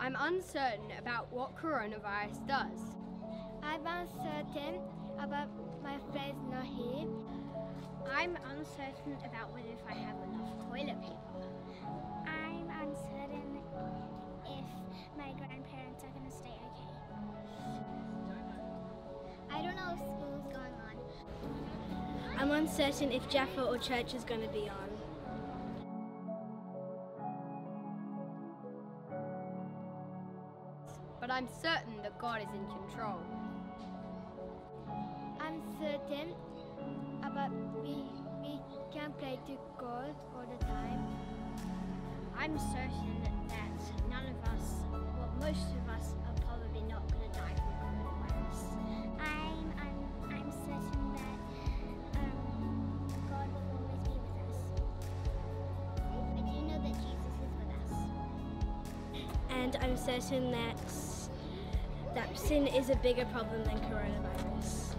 I'm uncertain about what coronavirus does. I'm uncertain about my friends not here. I'm uncertain about whether if I have enough toilet paper. I'm uncertain if my grandparents are going to stay okay. I don't know if school's going on. I'm uncertain if Jaffa or church is going to be on. But I'm certain that God is in control. I'm certain about we we can play to God all the time. I'm certain that none of us, well, most of us, are probably not going to die from coronavirus. I'm I'm, I'm certain that um, God will always be with us. I do know that Jesus is with us. And I'm certain that that sin is a bigger problem than coronavirus.